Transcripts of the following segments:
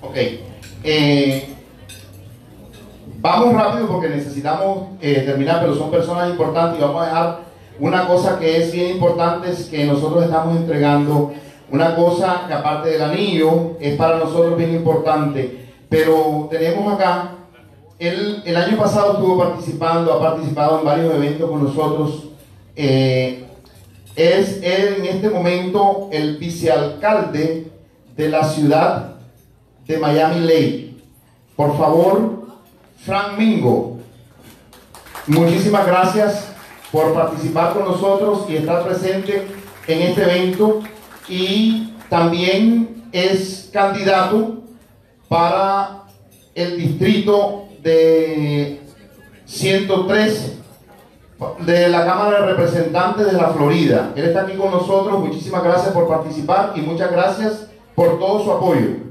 Ok. Eh, vamos rápido porque necesitamos eh, terminar, pero son personas importantes y vamos a dejar una cosa que es bien importante, es que nosotros estamos entregando una cosa que aparte del anillo es para nosotros bien importante, pero tenemos acá, él el año pasado estuvo participando, ha participado en varios eventos con nosotros, eh, es en este momento el vicealcalde de la ciudad de Miami Lake. Por favor, Frank Mingo, muchísimas gracias por participar con nosotros y estar presente en este evento y también es candidato para el distrito de 103 de la Cámara de Representantes de la Florida. Él está aquí con nosotros. Muchísimas gracias por participar y muchas gracias por todo su apoyo.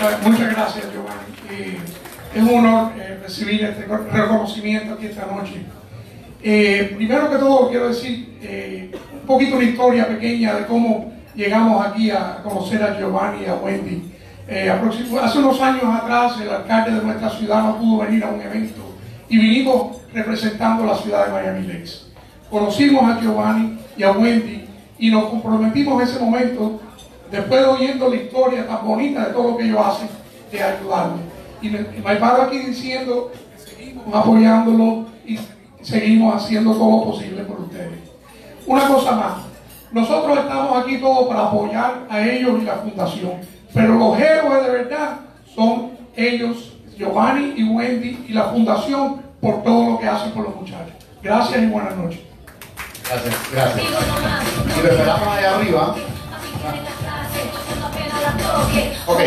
Muchas, muchas gracias, Giovanni. Es un honor eh, recibir este reconocimiento aquí esta noche. Eh, primero que todo, quiero decir eh, un poquito una historia pequeña de cómo llegamos aquí a conocer a Giovanni y a Wendy. Eh, hace unos años atrás, el alcalde de nuestra ciudad no pudo venir a un evento y vinimos representando la ciudad de Miami Lakes. Conocimos a Giovanni y a Wendy y nos comprometimos en ese momento, después de oyendo la historia tan bonita de todo lo que ellos hacen, de ayudarme. Y me, me paro aquí diciendo que seguimos apoyándolo y seguimos haciendo todo lo posible por ustedes. Una cosa más, nosotros estamos aquí todos para apoyar a ellos y la fundación, pero los héroes de verdad son ellos, Giovanni y Wendy y la fundación por todo lo que hacen por los muchachos. Gracias y buenas noches. Gracias, gracias. Y lo esperamos allá arriba. Ok.